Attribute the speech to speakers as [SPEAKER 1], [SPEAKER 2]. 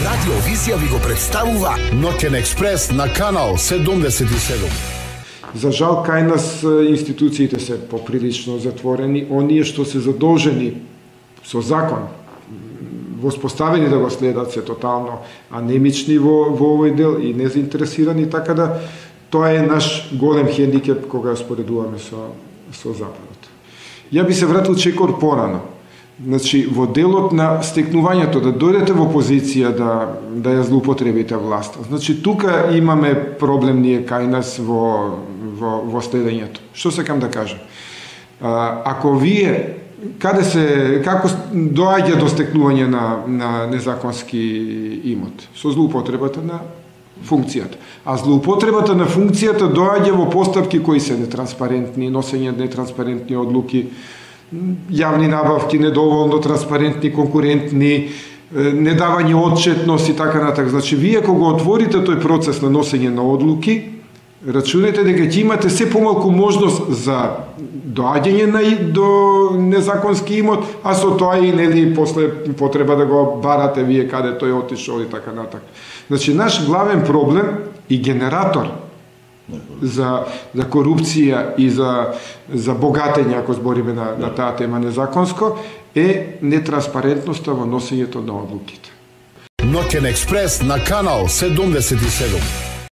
[SPEAKER 1] Радио Визија ви го представува Ноќен експрес на канал 77.
[SPEAKER 2] За жал, кај нас институциите се поприлично затворени. Оние што се задолжени со закон, воспоставени да го следат се тотално анемични во, во овој дел и незаинтересирани, така да тоа е наш голем хендикеп кога споредуваме со, со Западот. Ја би се вратил чекор порано. Значи, во делот на стекнувањето, да дојдете во позиција да, да ја злоупотребите власт. Значи, тука имаме проблем ние кај нас во, во, во следењето. Што сакам да кажам? А, ако вие каде се како доаѓа до стекнување на на незаконски имот со злоупотребата на функцијата. А злоупотребата на функцијата доаѓа во постапки кои се нетранспарентни, носење нетранспарентни одлуки, јавни набавки недоволно транспарентни, конкурентни, недавање отчетност и така натак. Значи, вие кога отворите тој процес на носење на одлуки, рачунете дека ќе имате се помалку можност за доаѓање на до незаконски имот, а со тоа и нели после потреба да го барате вие каде тој отишол и така натак. Значи наш главен проблем и генератор за за корупција и за за богатење ако збориме на на таа тема незаконско е нетранспарентноста во носењето на одлуките.
[SPEAKER 1] Ноќен експрес на канал 77.